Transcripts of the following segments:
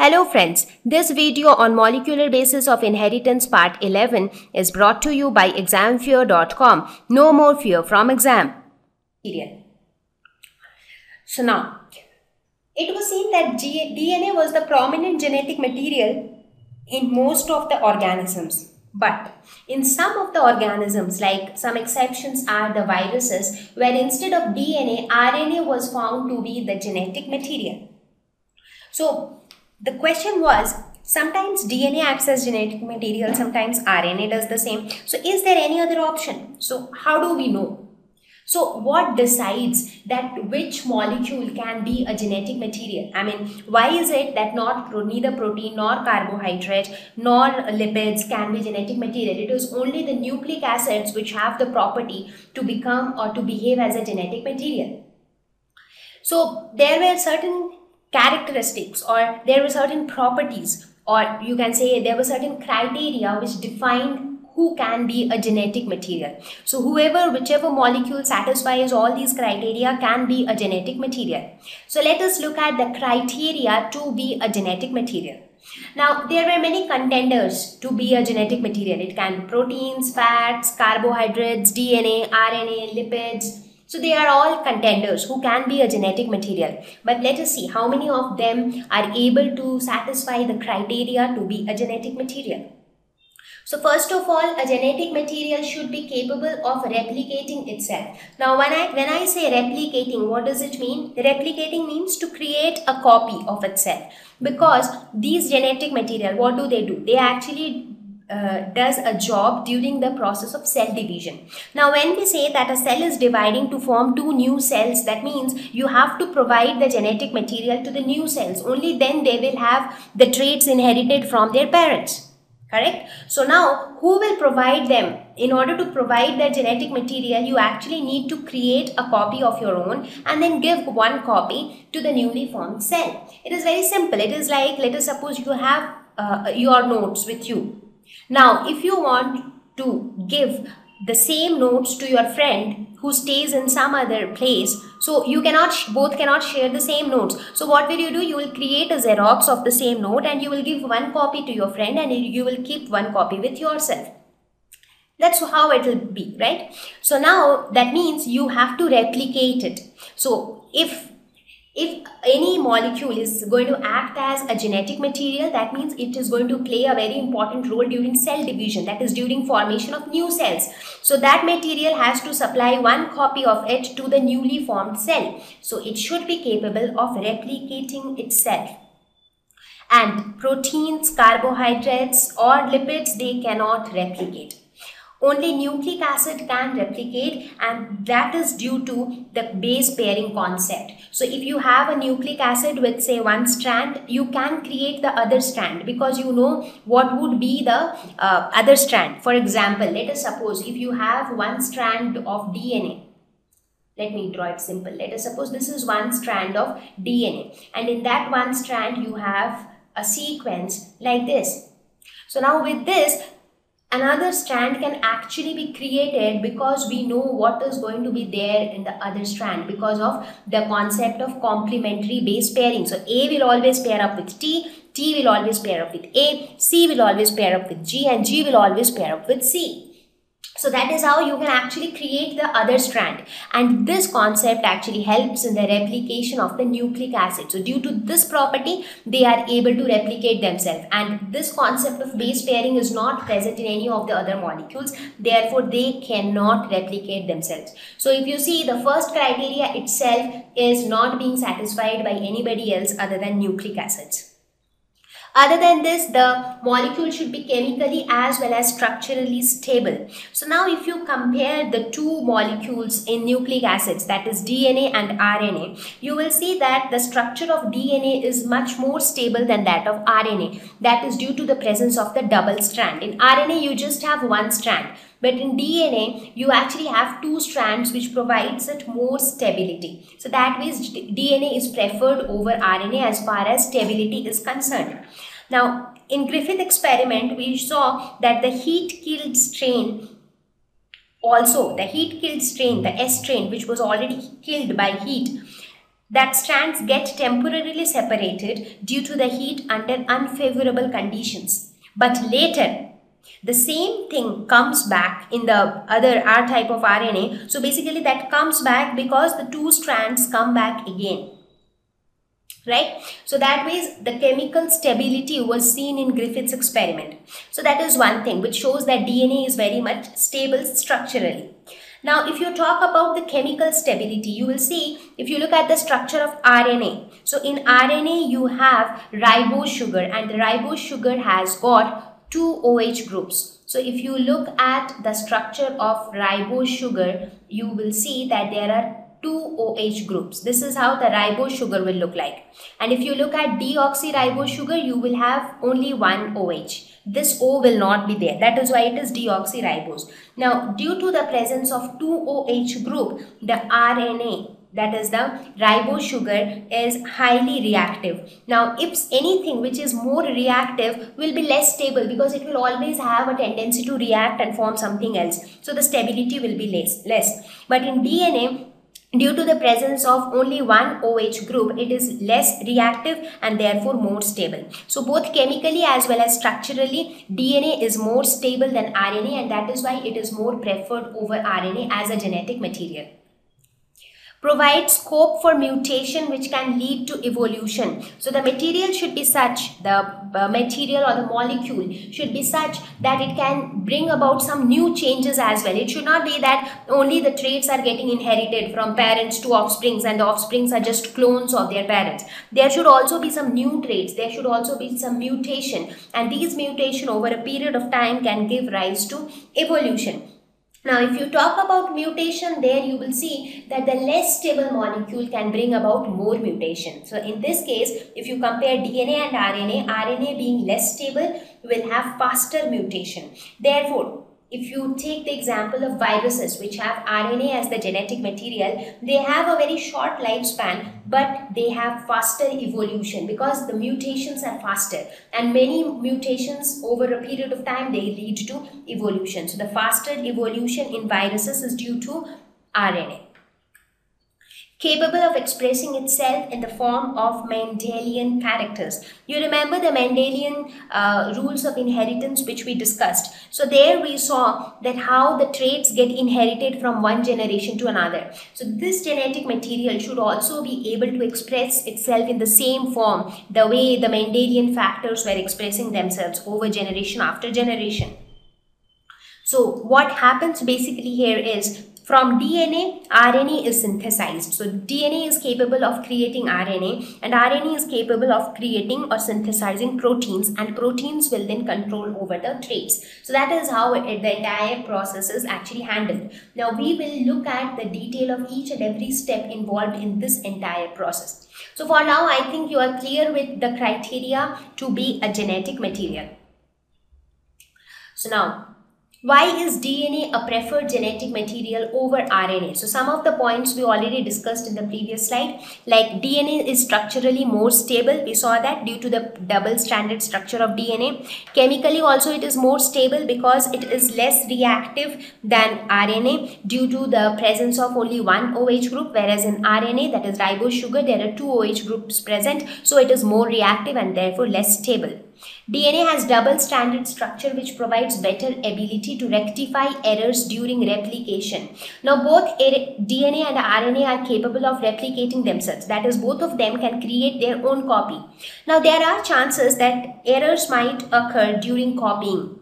Hello friends, this video on molecular basis of inheritance part 11 is brought to you by examfear.com. No more fear from exam. So now, it was seen that DNA was the prominent genetic material in most of the organisms. But in some of the organisms, like some exceptions are the viruses, where instead of DNA, RNA was found to be the genetic material. So the question was sometimes DNA acts as genetic material, sometimes RNA does the same. So, is there any other option? So, how do we know? So, what decides that which molecule can be a genetic material? I mean, why is it that not neither protein nor carbohydrate nor lipids can be genetic material? It is only the nucleic acids which have the property to become or to behave as a genetic material. So, there were certain characteristics or there were certain properties or you can say there were certain criteria which defined who can be a genetic material. So whoever, whichever molecule satisfies all these criteria can be a genetic material. So let us look at the criteria to be a genetic material. Now, there were many contenders to be a genetic material. It can be proteins, fats, carbohydrates, DNA, RNA, lipids, so they are all contenders who can be a genetic material. But let us see how many of them are able to satisfy the criteria to be a genetic material. So first of all, a genetic material should be capable of replicating itself. Now when I, when I say replicating, what does it mean? Replicating means to create a copy of itself. Because these genetic material, what do they do? They actually uh, does a job during the process of cell division. Now, when we say that a cell is dividing to form two new cells, that means you have to provide the genetic material to the new cells. Only then they will have the traits inherited from their parents. Correct? So now, who will provide them? In order to provide the genetic material, you actually need to create a copy of your own and then give one copy to the newly formed cell. It is very simple. It is like, let us suppose you have uh, your notes with you now, if you want to give the same notes to your friend who stays in some other place, so you cannot, both cannot share the same notes. So what will you do? You will create a Xerox of the same note and you will give one copy to your friend and you will keep one copy with yourself. That's how it will be, right? So now that means you have to replicate it. So if if any molecule is going to act as a genetic material that means it is going to play a very important role during cell division that is during formation of new cells. So that material has to supply one copy of it to the newly formed cell. So it should be capable of replicating itself. And proteins carbohydrates or lipids they cannot replicate only nucleic acid can replicate and that is due to the base pairing concept. So if you have a nucleic acid with say one strand, you can create the other strand because you know what would be the uh, other strand. For example, let us suppose if you have one strand of DNA, let me draw it simple. Let us suppose this is one strand of DNA and in that one strand you have a sequence like this. So now with this, another strand can actually be created because we know what is going to be there in the other strand because of the concept of complementary base pairing. So A will always pair up with T, T will always pair up with A, C will always pair up with G and G will always pair up with C. So that is how you can actually create the other strand. And this concept actually helps in the replication of the nucleic acid. So due to this property, they are able to replicate themselves. And this concept of base pairing is not present in any of the other molecules. Therefore, they cannot replicate themselves. So if you see the first criteria itself is not being satisfied by anybody else other than nucleic acids. Other than this, the molecule should be chemically as well as structurally stable. So now if you compare the two molecules in nucleic acids, that is DNA and RNA, you will see that the structure of DNA is much more stable than that of RNA. That is due to the presence of the double strand. In RNA, you just have one strand. But in DNA, you actually have two strands which provides it more stability. So that means DNA is preferred over RNA as far as stability is concerned. Now, in Griffith experiment, we saw that the heat-killed strain also, the heat-killed strain, the S strain, which was already killed by heat, that strands get temporarily separated due to the heat under unfavorable conditions. But later, the same thing comes back in the other R type of RNA. So basically that comes back because the two strands come back again. Right? So that means the chemical stability was seen in Griffith's experiment. So that is one thing which shows that DNA is very much stable structurally. Now, if you talk about the chemical stability, you will see if you look at the structure of RNA. So, in RNA, you have ribose sugar and the ribose sugar has got two OH groups. So, if you look at the structure of ribose sugar, you will see that there are two OH groups. This is how the ribose sugar will look like. And if you look at deoxyribose sugar, you will have only one OH this O will not be there. That is why it is deoxyribose. Now, due to the presence of 2OH group, the RNA that is the ribose sugar is highly reactive. Now, if anything which is more reactive will be less stable because it will always have a tendency to react and form something else. So, the stability will be less. less. But in DNA, Due to the presence of only one OH group, it is less reactive and therefore more stable. So both chemically as well as structurally, DNA is more stable than RNA and that is why it is more preferred over RNA as a genetic material provides scope for mutation which can lead to evolution. So the material should be such, the uh, material or the molecule should be such that it can bring about some new changes as well. It should not be that only the traits are getting inherited from parents to offsprings and the offsprings are just clones of their parents. There should also be some new traits. There should also be some mutation and these mutation over a period of time can give rise to evolution. Now, if you talk about mutation, there you will see that the less stable molecule can bring about more mutation. So, in this case, if you compare DNA and RNA, RNA being less stable will have faster mutation. Therefore, if you take the example of viruses which have RNA as the genetic material, they have a very short lifespan but they have faster evolution because the mutations are faster and many mutations over a period of time they lead to evolution. So the faster evolution in viruses is due to RNA capable of expressing itself in the form of Mendelian characters. You remember the Mendelian uh, rules of inheritance which we discussed. So there we saw that how the traits get inherited from one generation to another. So this genetic material should also be able to express itself in the same form the way the Mendelian factors were expressing themselves over generation after generation. So what happens basically here is from DNA, RNA is synthesized. So DNA is capable of creating RNA and RNA is capable of creating or synthesizing proteins and proteins will then control over the traits. So that is how it, the entire process is actually handled. Now we will look at the detail of each and every step involved in this entire process. So for now, I think you are clear with the criteria to be a genetic material. So now why is DNA a preferred genetic material over RNA? So some of the points we already discussed in the previous slide like DNA is structurally more stable. We saw that due to the double stranded structure of DNA. Chemically also it is more stable because it is less reactive than RNA due to the presence of only one OH group whereas in RNA that is ribose sugar there are two OH groups present so it is more reactive and therefore less stable. DNA has double stranded structure which provides better ability to rectify errors during replication. Now both DNA and RNA are capable of replicating themselves. That is both of them can create their own copy. Now there are chances that errors might occur during copying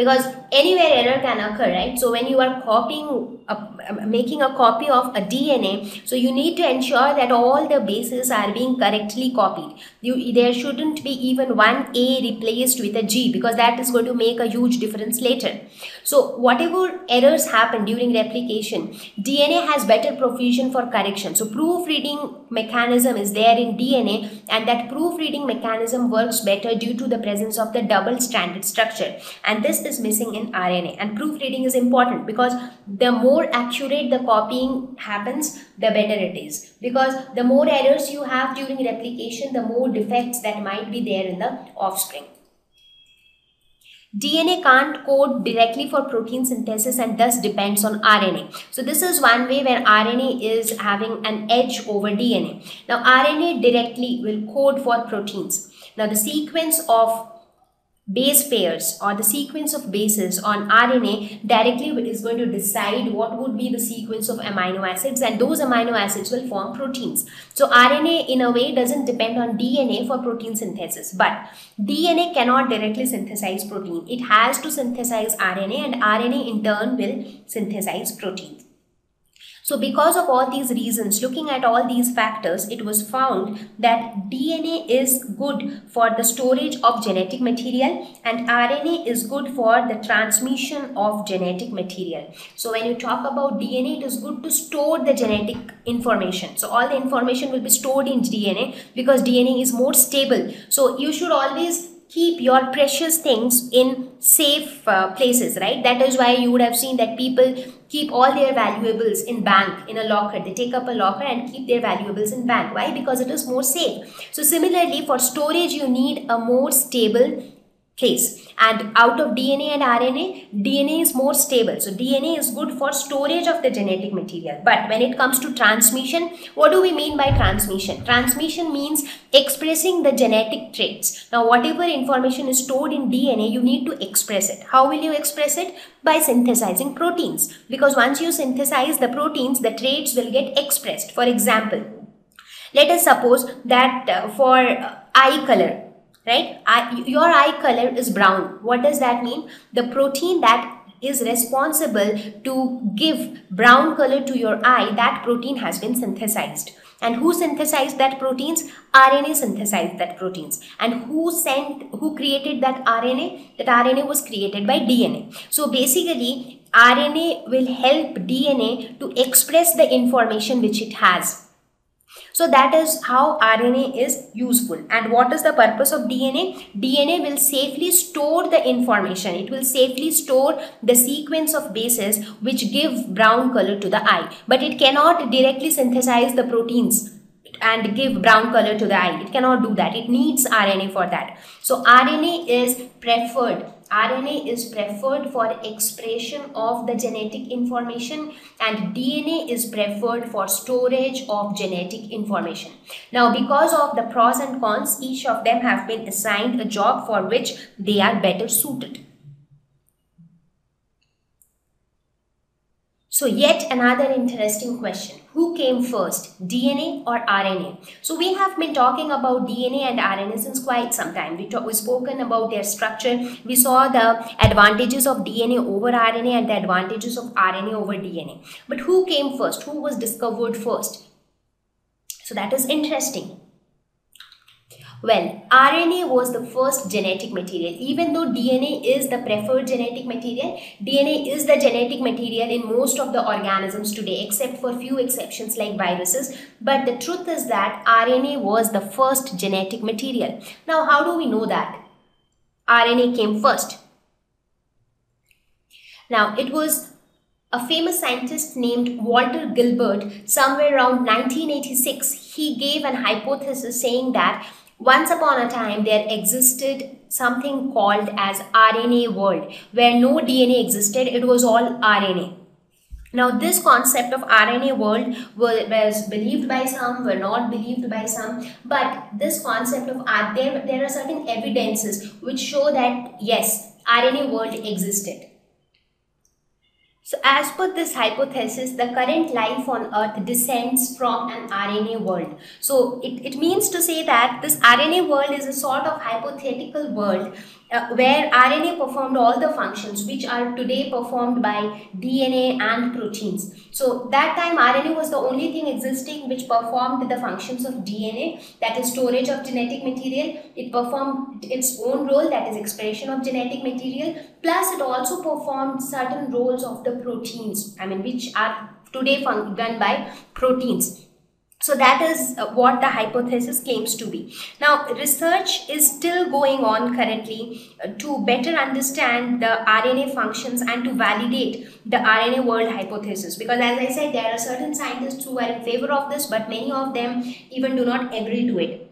because anywhere error can occur right so when you are copying a, making a copy of a DNA. So you need to ensure that all the bases are being correctly copied. You, there shouldn't be even one A replaced with a G because that is going to make a huge difference later. So whatever errors happen during replication, DNA has better provision for correction. So proofreading mechanism is there in DNA and that proofreading mechanism works better due to the presence of the double stranded structure and this is missing in RNA and proofreading is important because the more accurate the copying happens, the better it is. Because the more errors you have during replication, the more defects that might be there in the offspring. DNA can't code directly for protein synthesis and thus depends on RNA. So this is one way where RNA is having an edge over DNA. Now RNA directly will code for proteins. Now the sequence of base pairs or the sequence of bases on RNA directly is going to decide what would be the sequence of amino acids and those amino acids will form proteins. So RNA in a way doesn't depend on DNA for protein synthesis but DNA cannot directly synthesize protein. It has to synthesize RNA and RNA in turn will synthesize proteins. So because of all these reasons, looking at all these factors, it was found that DNA is good for the storage of genetic material and RNA is good for the transmission of genetic material. So when you talk about DNA, it is good to store the genetic information. So all the information will be stored in DNA because DNA is more stable. So you should always keep your precious things in safe uh, places right? That is why you would have seen that people keep all their valuables in bank in a locker. They take up a locker and keep their valuables in bank. Why? Because it is more safe. So similarly for storage you need a more stable case and out of DNA and RNA, DNA is more stable. So DNA is good for storage of the genetic material. But when it comes to transmission, what do we mean by transmission? Transmission means expressing the genetic traits. Now whatever information is stored in DNA, you need to express it. How will you express it? By synthesizing proteins. Because once you synthesize the proteins, the traits will get expressed. For example, let us suppose that uh, for eye color, right? Eye, your eye color is brown. What does that mean? The protein that is responsible to give brown color to your eye, that protein has been synthesized. And who synthesized that proteins? RNA synthesized that proteins. And who sent, who created that RNA? That RNA was created by DNA. So basically, RNA will help DNA to express the information which it has so that is how RNA is useful. And what is the purpose of DNA? DNA will safely store the information. It will safely store the sequence of bases which give brown color to the eye. But it cannot directly synthesize the proteins and give brown color to the eye. It cannot do that. It needs RNA for that. So RNA is preferred RNA is preferred for expression of the genetic information and DNA is preferred for storage of genetic information. Now because of the pros and cons, each of them have been assigned a job for which they are better suited. So yet another interesting question. Who came first, DNA or RNA? So we have been talking about DNA and RNA since quite some time. We talk, we spoken about their structure. We saw the advantages of DNA over RNA and the advantages of RNA over DNA. But who came first? Who was discovered first? So that is interesting. Well, RNA was the first genetic material. Even though DNA is the preferred genetic material, DNA is the genetic material in most of the organisms today, except for few exceptions like viruses. But the truth is that RNA was the first genetic material. Now, how do we know that? RNA came first. Now, it was a famous scientist named Walter Gilbert, somewhere around 1986, he gave an hypothesis saying that once upon a time, there existed something called as RNA world, where no DNA existed, it was all RNA. Now, this concept of RNA world was believed by some, were not believed by some, but this concept of there, there are certain evidences which show that yes, RNA world existed. So as per this hypothesis, the current life on earth descends from an RNA world. So it, it means to say that this RNA world is a sort of hypothetical world uh, where RNA performed all the functions which are today performed by DNA and proteins. So that time RNA was the only thing existing which performed the functions of DNA that is storage of genetic material. It performed its own role that is expression of genetic material plus it also performed certain roles of the proteins I mean which are today done by proteins. So that is uh, what the hypothesis claims to be. Now research is still going on currently uh, to better understand the RNA functions and to validate the RNA world hypothesis because as I said there are certain scientists who are in favor of this but many of them even do not agree to it.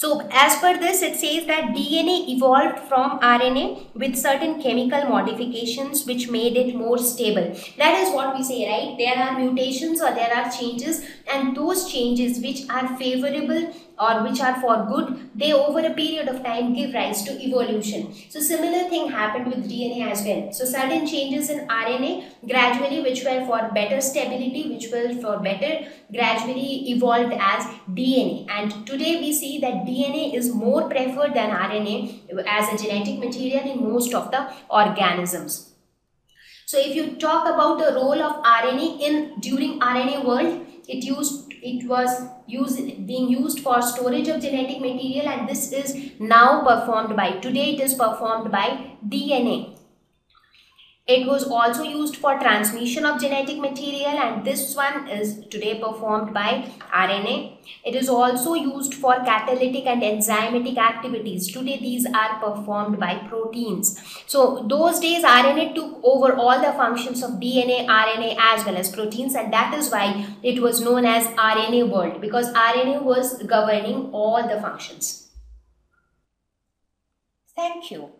So as per this, it says that DNA evolved from RNA with certain chemical modifications which made it more stable. That is what we say, right? There are mutations or there are changes and those changes which are favorable or which are for good, they over a period of time give rise to evolution. So similar thing happened with DNA as well. So sudden changes in RNA gradually which were for better stability, which were for better gradually evolved as DNA. And today we see that DNA is more preferred than RNA as a genetic material in most of the organisms. So if you talk about the role of RNA in during RNA world, it used it was used being used for storage of genetic material and this is now performed by today it is performed by DNA it was also used for transmission of genetic material and this one is today performed by RNA. It is also used for catalytic and enzymatic activities. Today these are performed by proteins. So those days RNA took over all the functions of DNA, RNA as well as proteins and that is why it was known as RNA world because RNA was governing all the functions. Thank you.